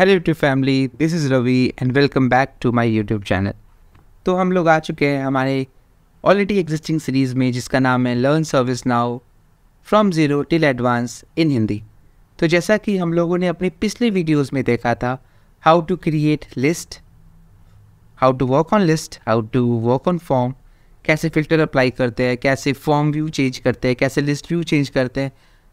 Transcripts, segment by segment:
Hello YouTube family this is Ravi and welcome back to my YouTube channel तो हम लोग आ चुके हैं हमारे ऑलरेडी एग्जिस्टिंग सीरीज़ में, जिसका नाम है learn ServiceNow from zero till advance in Hindi तो जैसा कि हम लोगों ने अपने पिछले वीडियोस में देखा था how to create list how to work on list how to work on form कैसे फ़िल्टर अप्लाई करते हैं, कैसे फॉर्म व्यू चेंज करते हैं, कैसे लिस्ट व्यू चेंज करते हैं।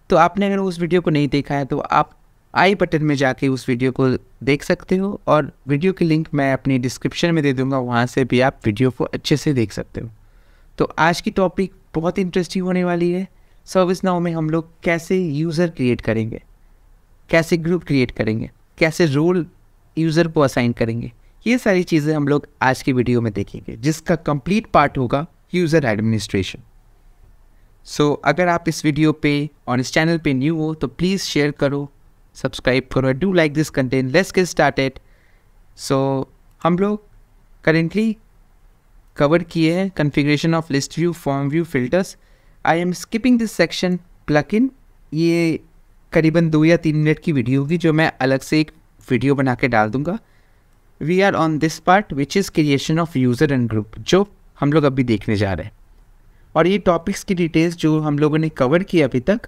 तो आपने अगर उस वीडियो को नहीं देखा है तो आप आई बटन में जाके उस वीडियो को देख सकते हो और वीडियो की लिंक मैं अपनी डिस्क्रिप्शन में दे दूँगा, वहाँ से भी आप वीडियो को अच्छे से देख सकते हो। तो आज की टॉपिक बहुत इंटरेस्टिंग होने वाली है। सर्विस नाउ में हम लोग कैसे यूज़र क्रिएट करेंगे? कैसे ग्रुप क्रिएट करेंगे? कैसे रोल यूज़र को असाइन करेंगे? ये सारी चीज़ें हम लोग आज की वीडियो में देखेंगे, जिसका कंप्लीट पार्ट होगा यूज़र एडमिनिस्ट्रेशन सो अगर आप इस वीडियो पे और इस चैनल पे न्यू हो तो प्लीज़ शेयर करो सब्सक्राइब करो do like this content let's get started so हम लोग करेंटली कवर किए हैं configuration of list view form view filters I am skipping this section plugin ये करीबन दो या तीन मिनट की वीडियो होगी जो मैं अलग से एक वीडियो बना के डाल दूँगा. We are on this part which is creation of user and group जो हम लोग अभी देखने जा रहे हैं. और ये टॉपिक्स की डिटेल्स जो हम लोगों ने कवर की अभी तक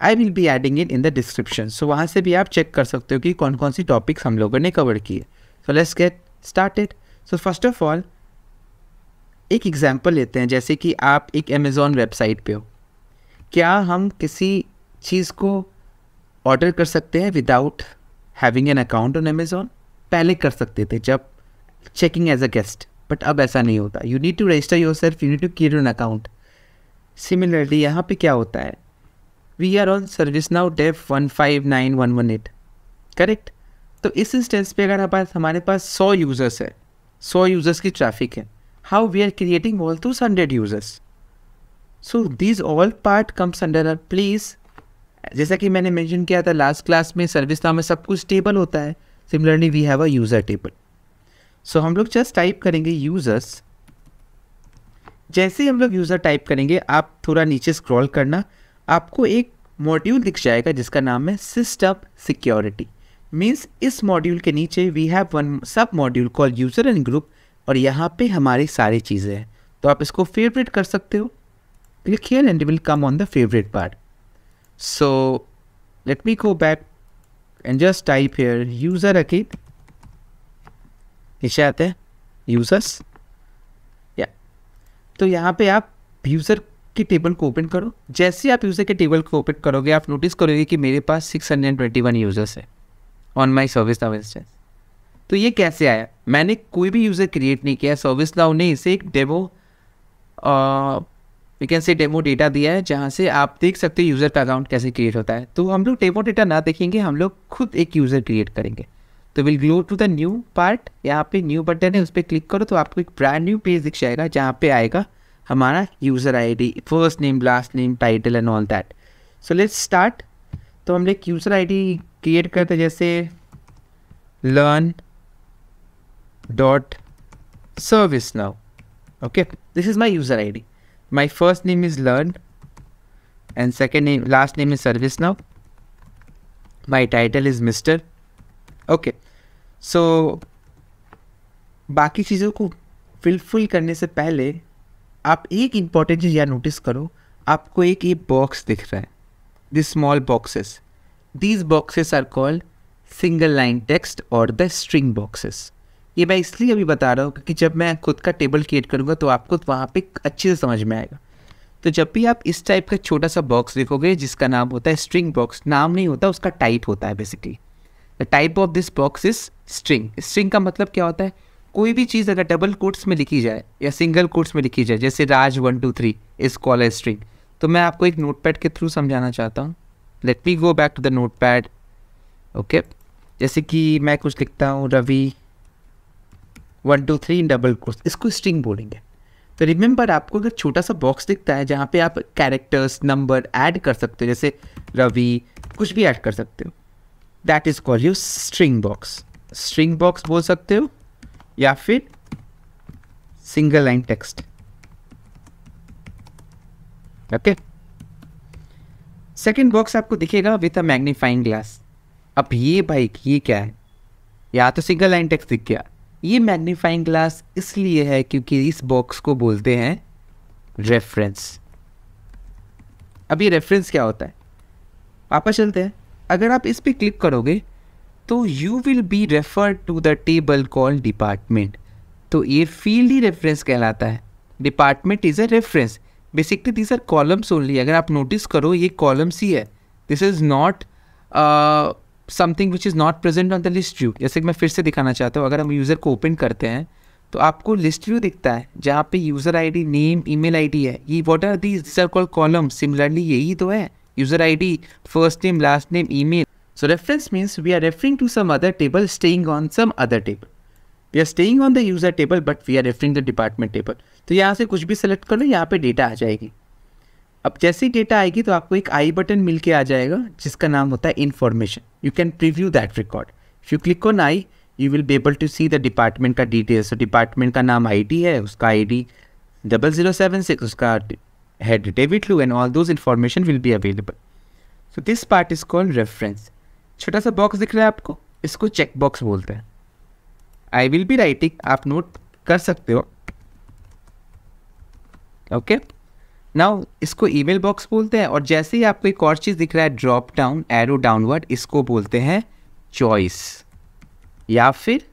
I will be adding it in the description so वहाँ से भी आप चेक कर सकते हो कि कौन कौन सी टॉपिक्स हम लोगों ने कवर किए। So let's get started so first of all एक एग्ज़ाम्पल लेते हैं, जैसे कि आप एक अमेज़ॉन वेबसाइट पे हो। क्या हम किसी चीज़ को ऑर्डर कर सकते हैं without having an account on Amazon पहले कर सकते थे, जब checking as a guest but अब ऐसा नहीं होता। You need to register yourself you need to create an account similarly यहाँ पे क्या होता है? We are on ServiceNow dev one five nine one one eight correct तो इस इंस्टेंस पे अगर पास हमारे पास सौ यूज़र्स है, सौ यूज़र्स की ट्रैफ़िक है how we are creating all two hundred users so this all part comes under uh please जैसा कि मैंने मेंशन किया था लास्ट क्लास में सर्विस नाउ में सब कुछ टेबल होता है. Similarly we have a user table so हम लोग जस्ट टाइप करेंगे यूज़र्स जैसे ही हम लोग यूज़र टाइप करेंगे, आप थोड़ा नीचे स्क्रॉल करना. आपको एक मॉड्यूल दिख जाएगा, जिसका नाम है सिस्टम सिक्योरिटी मीन्स इस मॉड्यूल के नीचे we have one sub module call user and group और यहाँ पे हमारी सारी चीज़ें हैं। तो आप इसको फेवरेट कर सकते हो। Click here and will come on the favourite part so let me go back and just type here user Oaken नीचे आते हैं यूज़र्स या तो यहाँ पे आप यूज़र की टेबल को ओपन करो। जैसे आप यूज़र के टेबल को ओपन करोगे, आप नोटिस करोगे कि मेरे पास 621 यूज़र्स है on my service now instance तो ये कैसे आया? मैंने कोई भी यूज़र क्रिएट नहीं किया। सर्विस नाउ ने इसे एक demo we can say demo data दिया है, जहाँ से आप देख सकते हो यूज़र का अकाउंट कैसे क्रिएट होता है। तो हम लोग डेमो डेटा ना देखेंगे, हम लोग खुद एक यूज़र क्रिएट करेंगे। तो will go to the new part यहाँ पे न्यू बटन है, उस पर क्लिक करो तो आपको एक ब्रांड न्यू पेज दिख जाएगा, जहाँ पे आएगा हमारा user ID first name last name title and all that so let's start तो हम लोग यूज़र आईडी क्रिएट करते जैसे learn dot ServiceNow okay this is my user I D my first name is learn and second name last name is ServiceNow my title is mister okay so बाकी चीज़ों को फिलफुल करने से पहले आप एक इंपॉर्टेंट चीज़ यहाँ नोटिस करो, आपको एक ये बॉक्स दिख रहा है this small boxes these boxes are called single line text और द स्ट्रिंग बॉक्सेस ये मैं इसलिए अभी बता रहा हूँ क्योंकि जब मैं खुद का टेबल क्रिएट करूँगा तो आपको वहाँ पे अच्छे से समझ में आएगा। तो जब भी आप इस टाइप का छोटा सा बॉक्स देखोगे, जिसका नाम होता है स्ट्रिंग बॉक्स नाम नहीं होता, उसका टाइप होता है basically the type of this box is string string का मतलब क्या होता है? कोई भी चीज़ अगर डबल कोट्स में लिखी जाए या सिंगल कोट्स में लिखी जाए, जैसे Raj one two three is call a string तो मैं आपको एक नोट पैड के थ्रू समझाना चाहता हूँ। Let me go back to the notepad okay जैसे कि मैं कुछ लिखता हूँ, Ravi one two three in double quotes इसको स्ट्रिंग बोलेंगे। तो रिमेंबर आपको अगर छोटा सा बॉक्स दिखता है जहाँ पे आप कैरेक्टर्स नंबर ऐड कर सकते हो, जैसे रवि, कुछ भी ऐड कर सकते हो। That is call you string box string box बोल सकते हो? या फिर single line text okay second box आपको दिखेगा विथ अ मैग्नीफाइंग ग्लास अब ये बाइक ये क्या है? या तो सिंगल लाइन टेक्स्ट दिख गया। ये मैग्नीफाइंग ग्लास इसलिए है क्योंकि इस बॉक्स को बोलते हैं रेफरेंस अब ये रेफरेंस क्या होता है? वापस चलते हैं। अगर आप इस पर क्लिक करोगे तो you will be refer to the table call department तो ये फ़ील्ड ही रेफरेंस कहलाता है. Department is a reference basically these are columns only अगर आप नोटिस करो, ये कॉलम्स ही है. This is not something which is not present on the list view जैसे कि मैं फिर से दिखाना चाहता हूँ, अगर हम यूज़र को ओपन करते हैं तो आपको लिस्ट व्यू दिखता है, जहाँ पे user ID name email ID है. ये what are these are call column similarly यही तो है. User ID first name last name email so reference means we are referring to some other table staying on some other table we are staying on the user table but we are referring the department table तो यहाँ से कुछ भी select कर लो, यहाँ पे data आ जाएगी। अब जैसे ही डेटा आएगी तो आपको एक आई बटन मिल के आ जाएगा, जिसका नाम होता है information you can preview that record if you click on I you will be able to see the department का डिटेल्स तो डिपार्टमेंट का नाम आई है, उसका I D double zero seven six उसका head David Lu and all those information will be available so this part is called reference छोटा सा box दिख रहा है आपको? इसको चेक बॉक्स बोलते हैं। आई विल बी राइटिंग आप नोट कर सकते हो। ओके? नाउ इसको ईमेल बॉक्स बोलते हैं और जैसे ही आपको एक और चीज़ दिख रहा है ड्रॉप डाउन एरो डाउनवर्ड इसको बोलते हैं चॉइस या फिर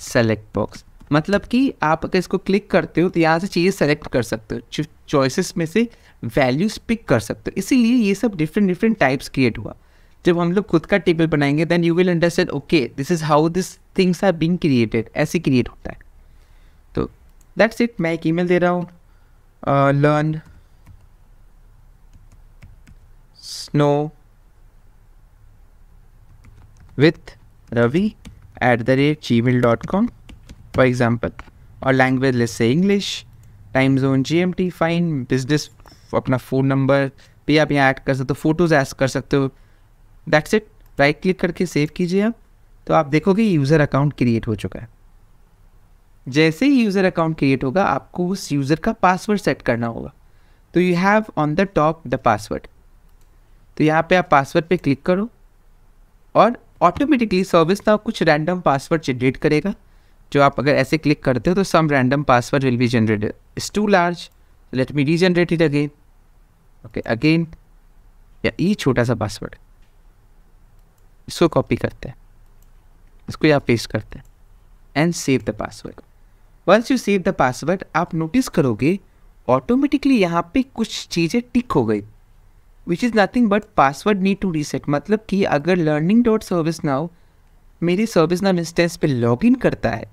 सेलेक्ट बॉक्स मतलब कि आप अगर इसको क्लिक करते हो तो यहाँ से चीज़ें सेलेक्ट कर सकते हो। चॉइसेस में से वैल्यूज़ पिक कर सकते हो। इसीलिए ये सब डिफरेंट डिफरेंट टाइप्स क्रिएट हुआ। जब हम लोग खुद का टेबल बनाएँगे then you will understand okay this is how this things are being created ऐसे क्रिएट होता है। तो दैट्स इट मैं एक ईमेल दे रहा हूँ learn snow with Ravi at the rate gmail dot com for example और language let's say English time zone G M T fine business अपना फ़ोन नंबर भी आप यहाँ ऐड कर सकते हो फ़ोटोज़ ऐड कर सकते हो दैट्स इट राइट क्लिक करके सेव कीजिए आप। तो आप देखोगे यूज़र अकाउंट क्रिएट हो चुका है। जैसे ही यूज़र अकाउंट क्रिएट होगा, आपको उस यूज़र का पासवर्ड सेट करना होगा। तो you have on the top the password तो यहाँ पे आप पासवर्ड पे क्लिक करो और ऑटोमेटिकली सर्विस ना कुछ रैंडम पासवर्ड जनरेट करेगा। जो आप अगर ऐसे क्लिक करते हो तो some random password will be generated it's too large let me regenerate it again okay again या ये छोटा सा पासवर्ड इसको कॉपी करते हैं। इसको यहाँ पेस्ट करते हैं। And save the password once you save the password आप नोटिस करोगे ऑटोमेटिकली यहाँ पे कुछ चीज़ें टिक हो गई। Which is nothing but password need to reset मतलब कि अगर लर्निंग डॉट सर्विस नाउ मेरी सर्विस नाम इंस्टेंस पे लॉग इन करता है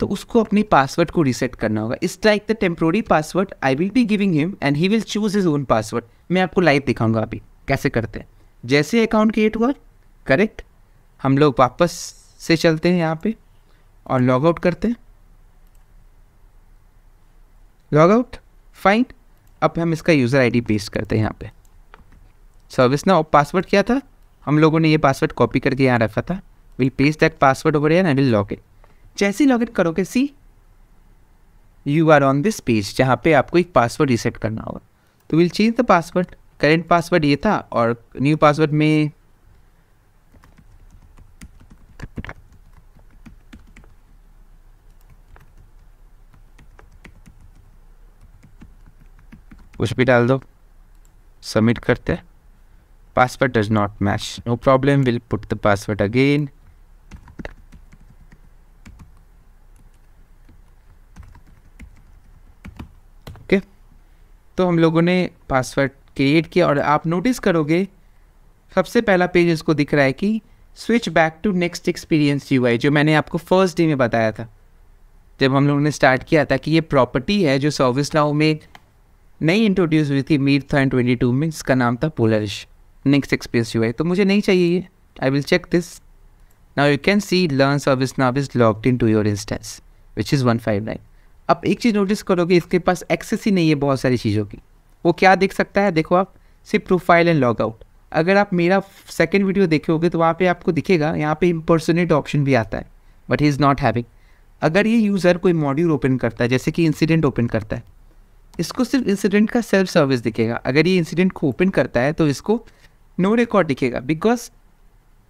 तो उसको अपनी पासवर्ड को रीसेट करना होगा। It's like the temporary password I will be giving him and he will choose his own password मैं आपको लाइव दिखाऊँगा अभी, कैसे करते हैं। जैसे अकाउंट क्रिएट हुआ करेक्ट? हम लोग वापस से चलते हैं यहाँ पे और लॉग आउट करते हैं। लॉग आउट फाइन अब हम इसका यूज़र आईडी पेस्ट करते हैं यहाँ पे। सर्विस ना और पासवर्ड क्या था? हम लोगों ने ये पासवर्ड कॉपी करके यहाँ रखा था। Will paste that password over and I will log in जैसे लॉग इन करोगे see you are on this page जहाँ पे आपको एक पासवर्ड रिसेट करना होगा। तो will change the password current password ये था और न्यू पासवर्ड में कुछ भी डाल दो। सबमिट करते password does not match. No problem. We'll put the password again. Okay तो हम लोगों ने पासवर्ड क्रिएट किया और आप नोटिस करोगे, सबसे पहला पेज इसको दिख रहा है कि switch back to next experience U I जो मैंने आपको फ़र्स्ट डे में बताया था। जब हम लोगों ने स्टार्ट किया था कि ये प्रॉपर्टी है जो सर्विस नाउ में नई इंट्रोड्यूस हुई थी मीर था ट्वेंटी टू में इसका नाम था पोलरिश नेक्स्ट एक्सपीरियंस यू तो मुझे नहीं चाहिए ये। I will check this now you can see learn service now is logged in to your instance which is one five nine अब एक चीज़ नोटिस करोगे, इसके पास एक्सेस ही नहीं है बहुत सारी चीज़ों की। वो क्या देख सकता है? देखो आप, सिर्फ़ प्रोफ़ाइल एंड लॉग आउट अगर आप मेरा सेकेंड वीडियो देखे होगे तो वहाँ पे आपको दिखेगा, यहाँ पे इम्पर्सोनेट ऑप्शन भी आता है but he is not having अगर ये यूज़र कोई मॉड्यूल ओपन करता है, जैसे कि इंसिडेंट ओपन करता है इसको सिर्फ़ इंसिडेंट का सेल्फ सर्विस दिखेगा। अगर ये इंसिडेंट को ओपन करता है तो इसको नो रिकॉर्ड दिखेगा। बिकॉज़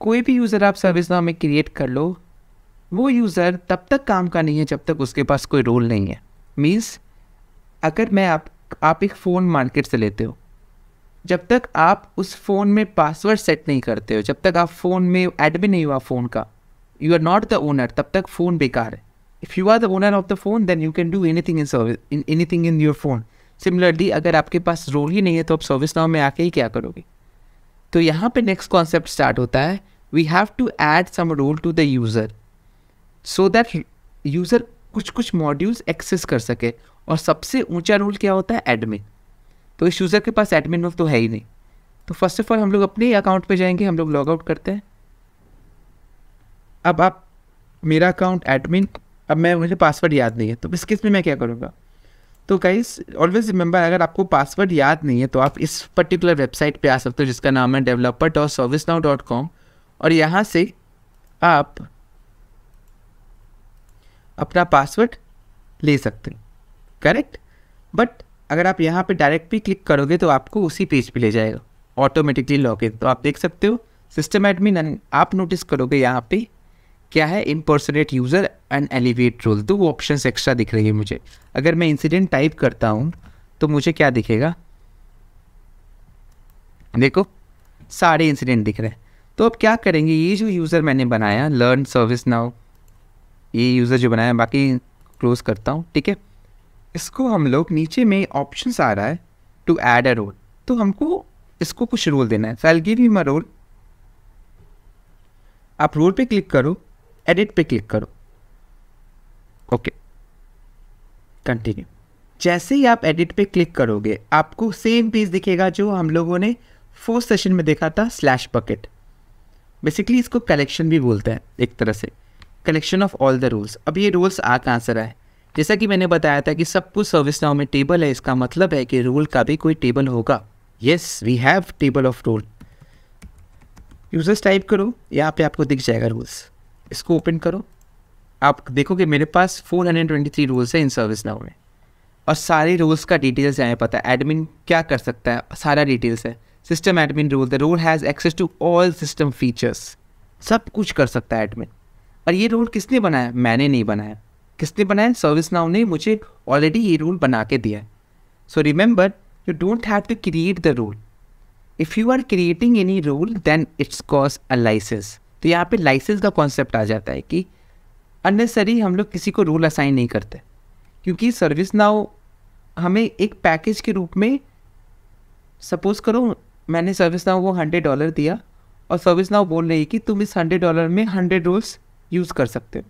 कोई भी यूज़र आप सर्विस नाम में क्रिएट कर लो, वो यूज़र तब तक काम का नहीं है जब तक उसके पास कोई रोल नहीं है। मीन्स अगर मैं आप आप एक फ़ोन मार्केट से लेते हो, जब तक आप उस फ़ोन में पासवर्ड सेट नहीं करते हो, जब तक आप फ़ोन में एडमिन नहीं हुआ फ़ोन का you are not the owner तब तक फ़ोन बेकार है। If you are the owner of the phone then you can do anything in service in anything in your phone similarly अगर आपके पास रोल ही नहीं है तो आप सर्विस नाव में आके ही क्या करोगे? तो यहाँ पे नेक्स्ट कॉन्सेप्ट स्टार्ट होता है। We have to add some role to the user so that user कुछ कुछ मॉड्यूल्स एक्सेस कर सके। और सबसे ऊँचा रोल क्या होता है? एडमिन तो इस यूज़र के पास एडमिन रोल तो है ही नहीं। तो फ़र्स्ट ऑफ़ ऑल हम लोग अपने अकाउंट पे जाएँगे, हम लोग लॉग आउट करते हैं। अब आप, मेरा अकाउंट एडमिन अब मैं, मुझे पासवर्ड याद नहीं है तो इस केस में मैं क्या करूँगा? तो गाइस ऑलवेज रिमेंबर अगर आपको पासवर्ड याद नहीं है तो आप इस पर्टिकुलर वेबसाइट पे आ सकते हो, जिसका नाम है developer dot service now dot com और यहाँ से आप अपना पासवर्ड ले सकते हैं करेक्ट बट अगर आप यहाँ पे डायरेक्ट भी क्लिक करोगे तो आपको उसी पेज पे ले जाएगा ऑटोमेटिकली लॉग इन तो आप देख सकते हो सिस्टम एडमिन आप नोटिस करोगे यहाँ पे क्या है impersonate user and elevate role तो वो ऑप्शन एक्स्ट्रा दिख रही है मुझे। अगर मैं इंसिडेंट टाइप करता हूँ तो मुझे क्या दिखेगा? देखो, सारे इंसिडेंट दिख रहे हैं। तो अब क्या करेंगे? ये जो यूज़र मैंने बनाया लर्न सर्विस नाउ ये यूज़र जो बनाया, बाकी क्लोज करता हूँ, ठीक है? इसको हम लोग नीचे में ऑप्शन आ रहा है टू ऐड अ रोल तो हमको इसको कुछ रोल देना है। सो गिव यू रोल आप रोल पे क्लिक करो। एडिट पे क्लिक करो। ओके कंटिन्यू जैसे ही आप एडिट पे क्लिक करोगे, आपको सेम पेज दिखेगा जो हम लोगों ने फोर्थ सेशन में देखा था स्लैश बकेट बेसिकली इसको कलेक्शन भी बोलते हैं, एक तरह से. Collection of all the rules अब ये रूल्स आ कहाँ से रहा? है जैसा कि मैंने बताया था कि सब कुछ सर्विस नाव में टेबल है, इसका मतलब है कि रूल का भी कोई टेबल होगा. Yes we have table of rule users type करो, यहाँ पे आपको दिख जाएगा रूल्स इसको ओपन करो। आप देखोगे मेरे पास four hundred twenty three rules है इन सर्विस नाउ में। और सारे रूल्स का डिटेल्स यहाँ पता है। एडमिन क्या कर सकता है? सारा डिटेल्स है। System admin rule the rule has access to all system features सब कुछ कर सकता है एडमिन और ये रूल किसने बनाया? मैंने नहीं बनाया। किसने बनाया? सर्विस नाउ ने मुझे ऑलरेडी ये रूल बना के दिया है। So remember you don't have to create the rule if you are creating any rule then it's cause a license तो यहाँ पे लाइसेंस का कॉन्सेप्ट आ जाता है कि अननेसरी हम लोग किसी को रूल असाइन नहीं करते। क्योंकि सर्विस नाउ हमें एक पैकेज के रूप में सपोज़ करो, मैंने सर्विस नाउ वो हंड्रेड डॉलर दिया और सर्विस नाउ बोल रही है कि तुम इस हंड्रेड डॉलर में हंड्रेड रूल्स यूज़ कर सकते हो।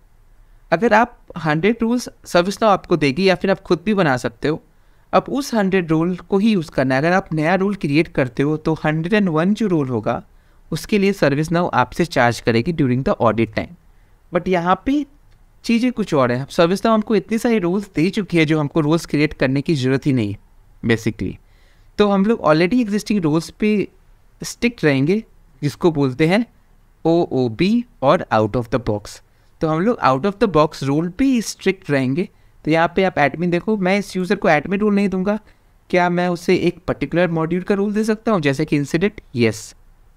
अगर आप हंड्रेड रूल्स सर्विस नाउ आपको देगी या फिर आप खुद भी बना सकते हो, अब उस हंड्रेड रूल को ही यूज़ करना है। अगर आप नया रूल क्रिएट करते हो तो हंड्रेड एंड वन जो रूल होगा उसके लिए सर्विस नाउ आपसे चार्ज करेगी during the audit time but यहाँ पे चीज़ें कुछ और हैं। सर्विस नाउ हमको इतनी सारी रूल्स दे चुकी है जो हमको रूल्स क्रिएट करने की ज़रूरत ही नहीं है बेसिकली तो हम लोग ऑलरेडी एग्जिस्टिंग रूल्स पे स्टिक रहेंगे, जिसको बोलते हैं ओ ओ बी और आउट ऑफ़ द बॉक्स तो हम लोग out of the box rule भी स्ट्रिक्ट रहेंगे। तो यहाँ पे आप एडमिन देखो, मैं इस यूज़र को एडमिन रूल नहीं दूँगा। क्या मैं उसे एक पर्टिकुलर मॉड्यूल का रूल दे सकता हूँ? जैसे कि इंसिडेंट येस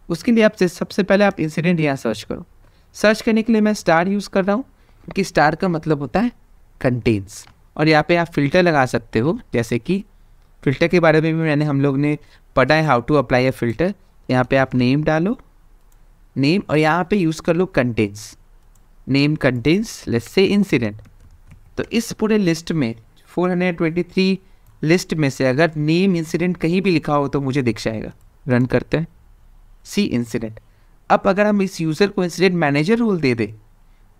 उसके लिए आप सबसे पहले आप इंसिडेंट यहाँ सर्च करो। सर्च करने के लिए मैं स्टार यूज़ कर रहा हूँ, क्योंकि स्टार का मतलब होता है कंटेंस और यहाँ पे आप फ़िल्टर लगा सकते हो, जैसे कि फ़िल्टर के बारे में भी मैंने हम लोग ने पढ़ा है how to apply a filter यहाँ पे आप नेम डालो नेम और यहाँ पे यूज़ कर लो contents name contents let's say incident तो इस पूरे लिस्ट में 423 लिस्ट में से अगर नेम इंसिडेंट कहीं भी लिखा हो तो मुझे दिख जाएगा। रन करते हैं। सी इंसिडेंट अब अगर हम इस यूज़र को इंसिडेंट मैनेजर रोल दे दें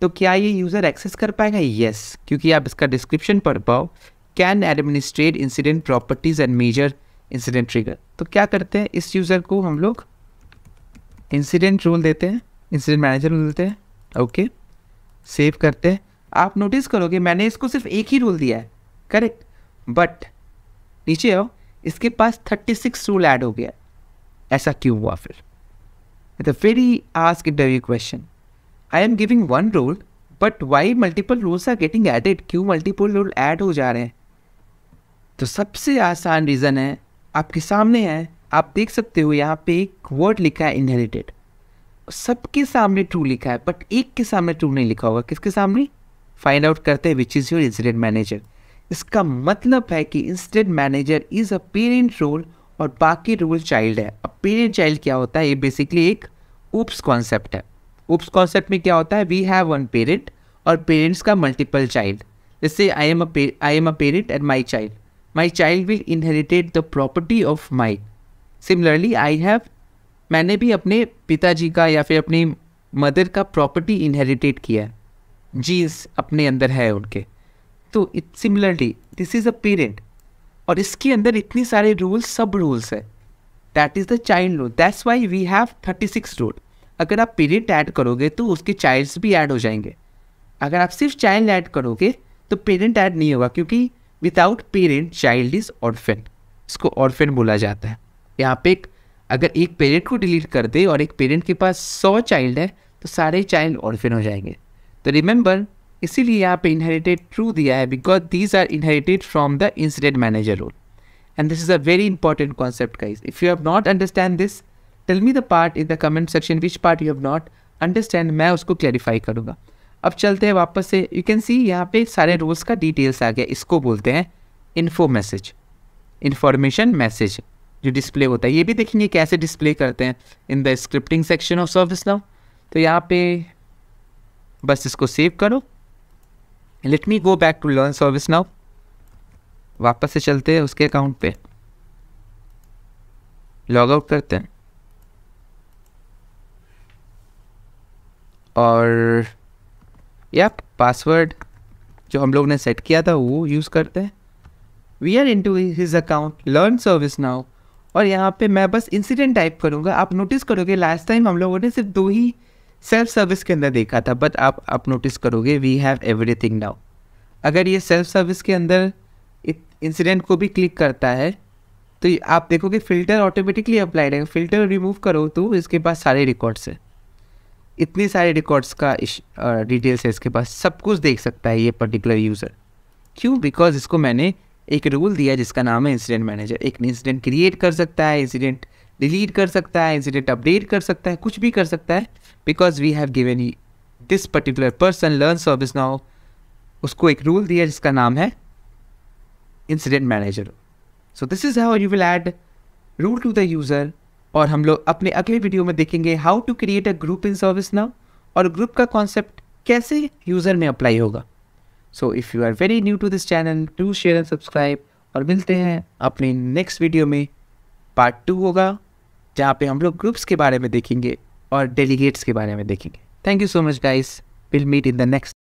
तो क्या ये यूज़र एक्सेस कर पाएगा? यस yes, क्योंकि आप इसका डिस्क्रिप्शन पढ़ पाओ। Can administrate incident properties and major incident trigger तो क्या करते हैं? इस यूज़र को हम लोग इंसिडेंट रोल देते हैं इंसिडेंट मैनेजर रूल देते हैं। ओके सेव करते हैं। आप नोटिस करोगे मैंने इसको सिर्फ़ एक ही रूल दिया है। करेक्ट बट नीचे आओ इसके पास थर्टी सिक्स रूल ऐड हो गया ऐसा क्यों हुआ फिर? The very ask interview question I am giving one rule but why multiple rules are getting added क्यों मल्टीपल रूल ऐड हो जा रहे हैं? तो सबसे आसान रीज़न है, आपके सामने है, आप देख सकते हो यहाँ पे एक वर्ड लिखा है इनहेरिटेड सबके सामने ट्रू लिखा है बट एक के सामने ट्रू नहीं लिखा होगा. किसके सामने? फाइंड आउट करते हैं which is your incident manager इसका मतलब है कि incident manager is a parent role और बाकी रूल चाइल्ड है। अब पेरेंट चाइल्ड क्या होता है? ये बेसिकली एक उप्स कॉन्सेप्ट है। उप्स कॉन्सेप्ट में क्या होता है? वी हैव वन पेरेंट और पेरेंट्स का मल्टीपल चाइल्ड जैसे I am I am a parent and my child my child will inherited the property of my similarly I have मैंने भी अपने पिताजी का या फिर अपनी मदर का प्रॉपर्टी इनहेरिटेड किया है। जीन्स अपने अंदर है उनके। तो it similarly this is a parent और इसके अंदर इतनी सारे रूल्स सब रूल्स है। That is the child rule that's why we have thirty six rule अगर आप पेरेंट ऐड करोगे तो उसके चाइल्ड्स भी ऐड हो जाएँगे। अगर आप सिर्फ़ चाइल्ड ऐड करोगे तो पेरेंट ऐड नहीं होगा, क्योंकि without parent child is orphan इसको ऑर्फेन बोला जाता है। यहाँ पे एक, अगर एक पेरेंट को डिलीट कर दे और एक पेरेंट के पास सौ चाइल्ड है तो सारे चाइल्ड ऑर्फेन हो जाएँगे। तो रिमेंबर इसीलिए यहाँ पे इनहेरिटेड ट्रू दिया है because these are inherited from the incident manager role and this is a very important concept guys if you have not understand this tell me the part in the comment section which part you have not understand मैं उसको clarify करूँगा. अब चलते हैं वापस से. You can सी यहाँ पे सारे रोल्स का डिटेल्स आ गया. इसको बोलते हैं इन्फो मैसेज इन्फॉर्मेशन मैसेज जो डिस्प्ले होता है. ये भी देखेंगे कैसे डिस्प्ले करते हैं in the scripting section of service now तो यहाँ पे बस इसको सेव करो. Let me go back to learn service now वापस से चलते हैं उसके अकाउंट पे। लॉग आउट करते हैं। और या पासवर्ड जो हम लोग ने सेट किया था वो यूज़ करते हैं। We are in to his account learn service now और यहाँ पे मैं बस इंसिडेंट टाइप करूँगा। आप नोटिस करोगे लास्ट टाइम हम लोगों ने सिर्फ़ दो ही सेल्फ सर्विस के अंदर देखा था बट आप आप नोटिस करोगे वी हैव एवरीथिंग नाउ अगर ये सेल्फ सर्विस के अंदर इंसिडेंट को भी क्लिक करता है तो आप देखोगे फ़िल्टर ऑटोमेटिकली अप्लाइड है फ़िल्टर रिमूव करो तो इसके पास सारे रिकॉर्ड्स है। इतने सारे रिकॉर्ड्स का डिटेल्स है इसके पास। सब कुछ देख सकता है ये पर्टिकुलर यूज़र क्यों? बिकॉज़ इसको मैंने एक रूल दिया जिसका नाम है इंसिडेंट मैनेजर एक इंसिडेंट क्रिएट कर सकता है इंसिडेंट डिलीट कर सकता है इंसिडेंट अपडेट कर सकता है, कुछ भी कर सकता है। Because we have given he this particular person learn ServiceNow उसको एक रूल दिया जिसका नाम है incident manager so this is how you will add rule to the user और हम लोग अपने अगले वीडियो में देखेंगे how to create a group in ServiceNow और ग्रुप का कॉन्सेप्ट कैसे यूज़र में अप्लाई होगा. So if you are very new to this channel to share and subscribe और मिलते हैं अपने नेक्स्ट वीडियो में पार्ट टू होगा, जहाँ पे हम लोग ग्रुप्स के बारे में देखेंगे. और डेलीगेट्स के बारे में देखेंगे. Thank you so much guys will meet in the next